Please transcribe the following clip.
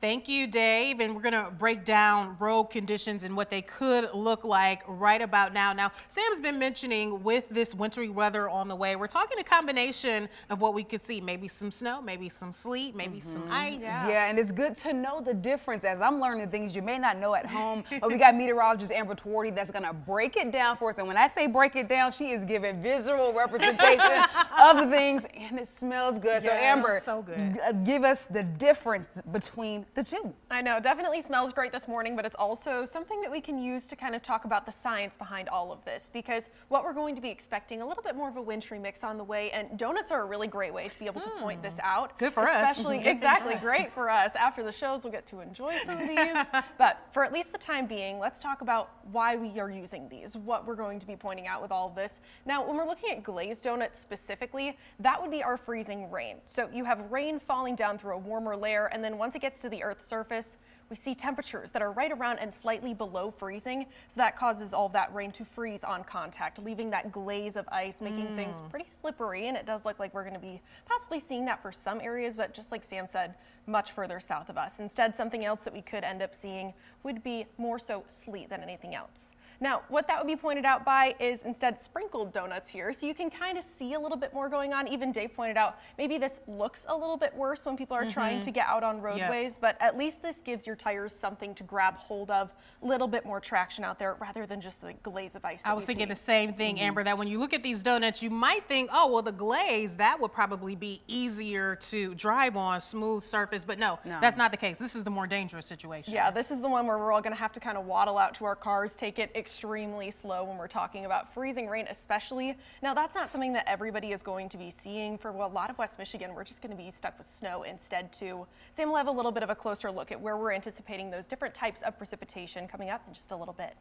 Thank you, Dave. And we're going to break down road conditions and what they could look like right about now. Now, Sam's been mentioning with this wintry weather on the way, we're talking a combination of what we could see. Maybe some snow, maybe some sleet, maybe mm -hmm. some mm-hmm. ice. Yeah. yeah, and it's good to know the difference as I'm learning things you may not know at home. but we got meteorologist Amber Twardy that's going to break it down for us. And when I say break it down, she is giving visual representation of the things, and it smells good. Yes, so, Amber, so good. give us the difference between the gym. I know, definitely smells great this morning, but it's also something that we can use to kind of talk about the science behind all of this because what we're going to be expecting a little bit more of a wintry mix on the way and donuts are a really great way to be able to point hmm. this out. Good for especially, us. Exactly, great for us. After the shows, we'll get to enjoy some of these. but for at least the time being, let's talk about why we are using these, what we're going to be pointing out with all of this. Now, when we're looking at glazed donuts specifically, that would be our freezing rain. So you have rain falling down through a warmer layer, and then once it gets to the Earth's surface, we see temperatures that are right around and slightly below freezing. So that causes all that rain to freeze on contact, leaving that glaze of ice, making mm. things pretty slippery. And it does look like we're going to be possibly seeing that for some areas, but just like Sam said, much further south of us. Instead, something else that we could end up seeing would be more so sleet than anything else. Now, what that would be pointed out by is instead sprinkled donuts here. So you can kind of see a little bit more going on. Even Dave pointed out, maybe this looks a little bit worse when people are mm -hmm. trying to get out on roadways, yep. but at least this gives your tires something to grab hold of, a little bit more traction out there rather than just the glaze of ice. I was thinking see. the same thing, mm -hmm. Amber, that when you look at these donuts, you might think, oh, well, the glaze, that would probably be easier to drive on, smooth surface, but no, no, that's not the case. This is the more dangerous situation. Yeah, this is the one where we're all going to have to kind of waddle out to our cars, take it extremely slow when we're talking about freezing rain, especially. Now, that's not something that everybody is going to be seeing. For a lot of West Michigan, we're just going to be stuck with snow instead, too. Sam will have a little bit of a closer look at where we're anticipating those different types of precipitation coming up in just a little bit.